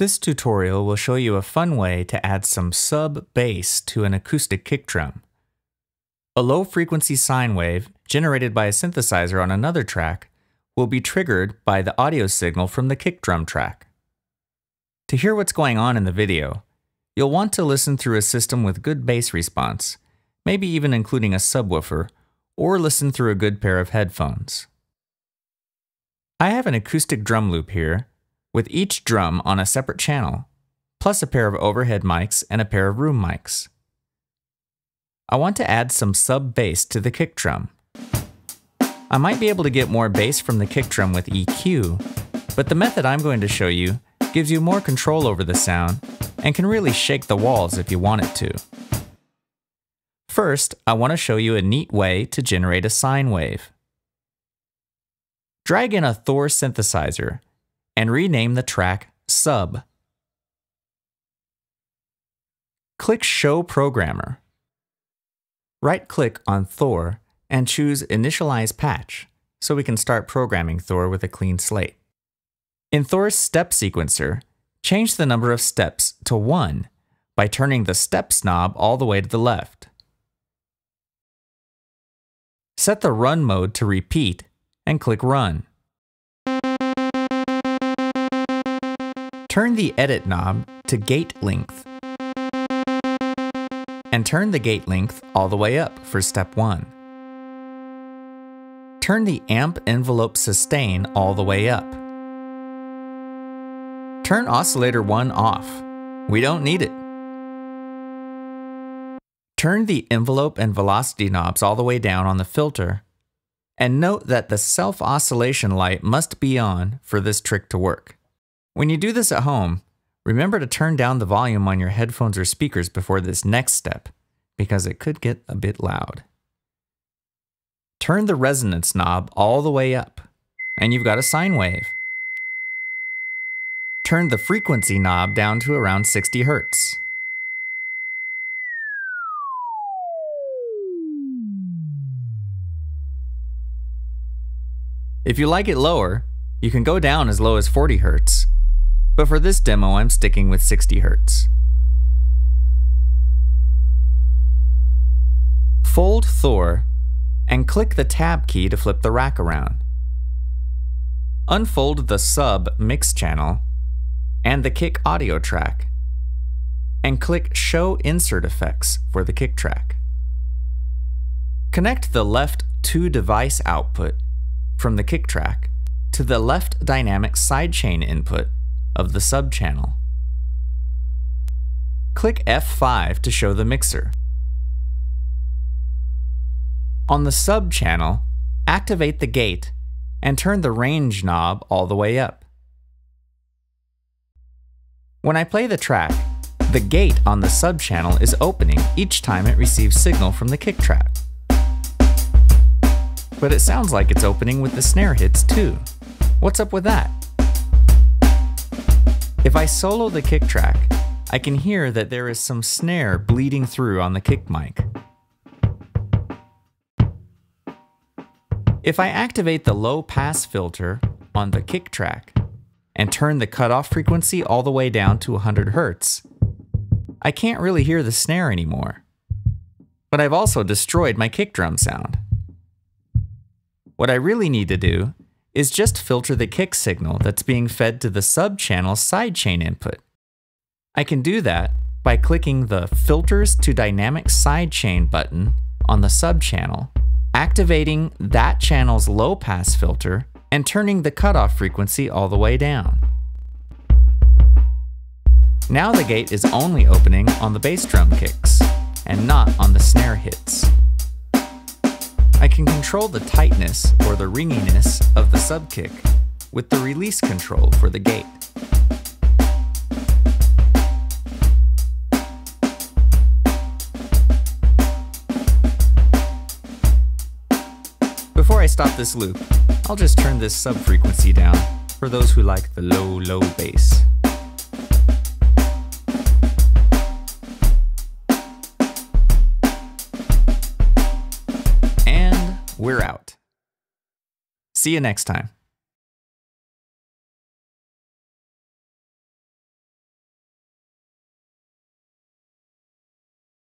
This tutorial will show you a fun way to add some sub-bass to an acoustic kick drum. A low-frequency sine wave generated by a synthesizer on another track will be triggered by the audio signal from the kick drum track. To hear what's going on in the video, you'll want to listen through a system with good bass response, maybe even including a subwoofer, or listen through a good pair of headphones. I have an acoustic drum loop here with each drum on a separate channel, plus a pair of overhead mics and a pair of room mics. I want to add some sub bass to the kick drum. I might be able to get more bass from the kick drum with EQ, but the method I'm going to show you gives you more control over the sound and can really shake the walls if you want it to. First, I want to show you a neat way to generate a sine wave. Drag in a Thor synthesizer and rename the track Sub. Click Show Programmer. Right-click on Thor and choose Initialize Patch so we can start programming Thor with a clean slate. In Thor's step sequencer, change the number of steps to 1 by turning the Steps knob all the way to the left. Set the Run mode to repeat and click Run. Turn the Edit knob to Gate Length and turn the gate length all the way up for step 1. Turn the amp envelope sustain all the way up. Turn oscillator 1 off. We don't need it. Turn the envelope and velocity knobs all the way down on the filter and note that the self oscillation light must be on for this trick to work. When you do this at home, remember to turn down the volume on your headphones or speakers before this next step, because it could get a bit loud. Turn the resonance knob all the way up, and you've got a sine wave. Turn the frequency knob down to around 60 Hz. If you like it lower, you can go down as low as 40 Hz but for this demo I'm sticking with 60 Hz. Fold Thor and click the Tab key to flip the rack around. Unfold the sub mix channel and the kick audio track and click Show Insert Effects for the kick track. Connect the left to device output from the kick track to the left dynamic sidechain input of the subchannel. Click F5 to show the mixer. On the subchannel, activate the gate and turn the range knob all the way up. When I play the track, the gate on the subchannel is opening each time it receives signal from the kick track. But it sounds like it's opening with the snare hits too. What's up with that? If I solo the kick track, I can hear that there is some snare bleeding through on the kick mic. If I activate the low pass filter on the kick track and turn the cutoff frequency all the way down to 100 Hz, I can't really hear the snare anymore. But I've also destroyed my kick drum sound. What I really need to do is just filter the kick signal that's being fed to the sub-channel sidechain input. I can do that by clicking the Filters to Dynamic Sidechain button on the sub-channel, activating that channel's low-pass filter, and turning the cutoff frequency all the way down. Now the gate is only opening on the bass drum kicks, and not on the snare hits. I can control the tightness or the ringiness of the subkick with the release control for the gate. Before I stop this loop, I'll just turn this sub frequency down for those who like the low, low bass. See you next time.